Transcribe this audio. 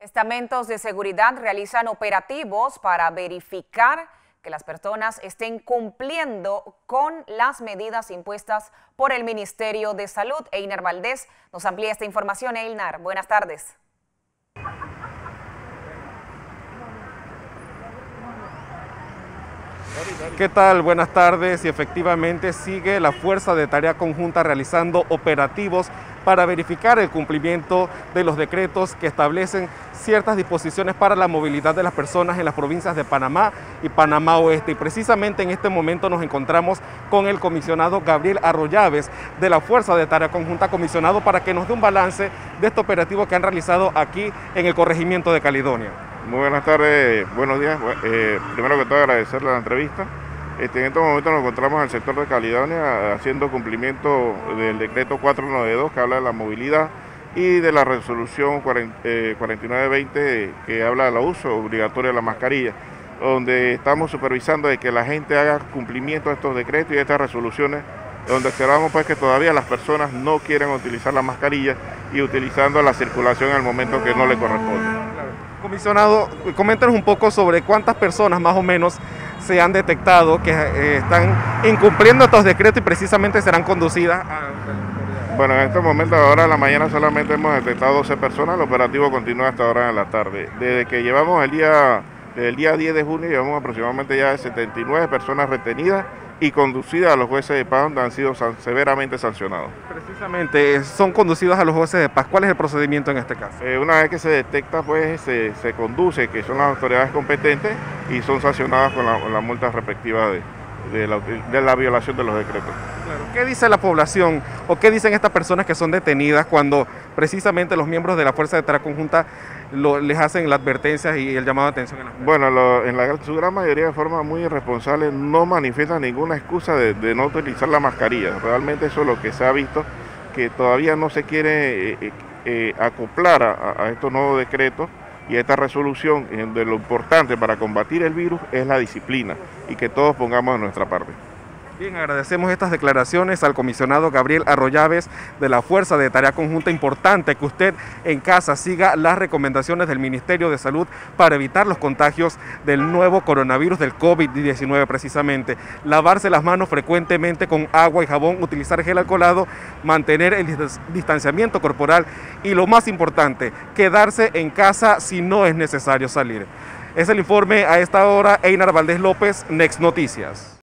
Estamentos de seguridad realizan operativos para verificar que las personas estén cumpliendo con las medidas impuestas por el Ministerio de Salud. Einar Valdés nos amplía esta información. Einar, buenas tardes. ¿Qué tal? Buenas tardes. Y efectivamente sigue la Fuerza de Tarea Conjunta realizando operativos para verificar el cumplimiento de los decretos que establecen ciertas disposiciones para la movilidad de las personas en las provincias de Panamá y Panamá Oeste. Y precisamente en este momento nos encontramos con el comisionado Gabriel Arroyaves de la Fuerza de Tarea Conjunta, comisionado para que nos dé un balance de este operativo que han realizado aquí en el corregimiento de Caledonia. Muy buenas tardes, buenos días. Eh, primero que todo agradecerle la entrevista. Este, en estos momentos nos encontramos en el sector de Caledonia haciendo cumplimiento del decreto 492 que habla de la movilidad y de la resolución 4920 eh, que habla del uso obligatorio de la mascarilla, donde estamos supervisando de que la gente haga cumplimiento de estos decretos y de estas resoluciones, donde observamos pues que todavía las personas no quieren utilizar la mascarilla y utilizando la circulación en el momento que no le corresponde. Comisionado, coméntanos un poco sobre cuántas personas más o menos se han detectado que eh, están incumpliendo estos decretos y precisamente serán conducidas a... Bueno, en este momento, ahora en la mañana solamente hemos detectado 12 personas, el operativo continúa hasta ahora en la tarde. Desde que llevamos el día, desde el día 10 de junio, llevamos aproximadamente ya 79 personas retenidas y conducidas a los jueces de paz donde han sido severamente sancionados. Precisamente, son conducidos a los jueces de paz. ¿Cuál es el procedimiento en este caso? Eh, una vez que se detecta, pues se, conduce, que son las autoridades competentes, y son sancionadas con la, multa respectiva de, la, violación de los decretos. ¿Qué dice la población o qué dicen estas personas que son detenidas cuando precisamente los miembros de la Fuerza de Tarea Conjunta les hacen las advertencias y el llamado de atención? En bueno, en la, su gran mayoría de forma muy irresponsable no manifiestan ninguna excusa de, no utilizar la mascarilla. Realmente eso es lo que se ha visto, que todavía no se quiere eh, eh, eh, acoplar a, estos nuevos decretos y esta resolución de lo importante para combatir el virus es la disciplina y que todos pongamos de nuestra parte. Bien, agradecemos estas declaraciones al comisionado Gabriel Arroyaves de la Fuerza de Tarea Conjunta. Importante que usted en casa siga las recomendaciones del Ministerio de Salud para evitar los contagios del nuevo coronavirus del COVID-19 precisamente. Lavarse las manos frecuentemente con agua y jabón, utilizar gel alcoholado, mantener el distanciamiento corporal y lo más importante, quedarse en casa si no es necesario salir. Es el informe a esta hora, Einar Valdés López, Next Noticias.